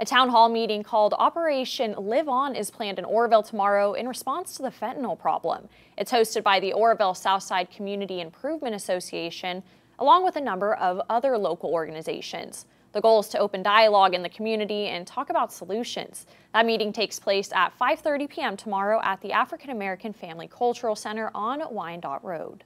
A town hall meeting called Operation Live On is planned in Oroville tomorrow in response to the fentanyl problem. It's hosted by the Oroville Southside Community Improvement Association, along with a number of other local organizations. The goal is to open dialogue in the community and talk about solutions. That meeting takes place at 5.30 p.m. tomorrow at the African American Family Cultural Center on Wyandotte Road.